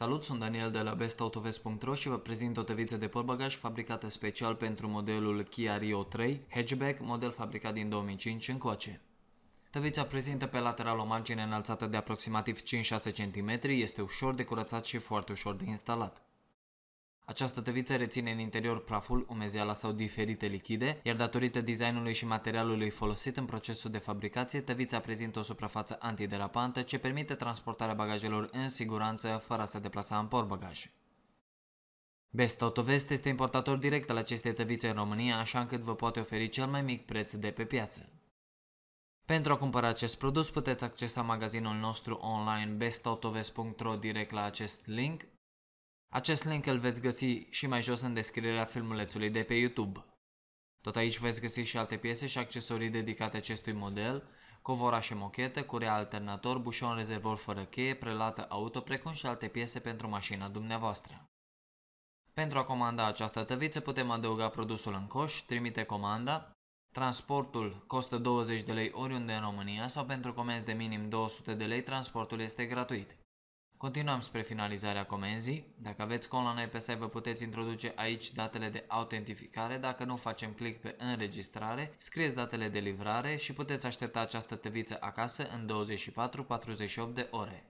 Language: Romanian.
Salut, sunt Daniel de la bestautovest.ro și vă prezint o tăviță de portbagaj fabricată special pentru modelul Kia Rio 3 hatchback, model fabricat din 2005 încoace. Tăvița prezintă pe lateral o margine înălțată de aproximativ 5-6 cm, este ușor de curățat și foarte ușor de instalat. Această tăviță reține în interior praful, umezeala sau diferite lichide, iar datorită designului și materialului folosit în procesul de fabricație, tăvița prezintă o suprafață antiderapantă ce permite transportarea bagajelor în siguranță fără a se deplasa în portbagaj. Best Autovest este importator direct al acestei tăvițe în România, așa încât vă poate oferi cel mai mic preț de pe piață. Pentru a cumpăra acest produs puteți accesa magazinul nostru online bestautovest.ro direct la acest link acest link îl veți găsi și mai jos în descrierea filmulețului de pe YouTube. Tot aici veți găsi și alte piese și accesorii dedicate acestui model, covorașe mochetă, curea alternator, bușon rezervor fără cheie, prelată auto, precum și alte piese pentru mașina dumneavoastră. Pentru a comanda această tăviță putem adăuga produsul în coș, trimite comanda, transportul costă 20 de lei oriunde în România sau pentru comenzi de minim 200 de lei transportul este gratuit. Continuăm spre finalizarea comenzii. Dacă aveți cont la noi pe site, vă puteți introduce aici datele de autentificare. Dacă nu facem click pe înregistrare, scrieți datele de livrare și puteți aștepta această tăviță acasă în 24-48 de ore.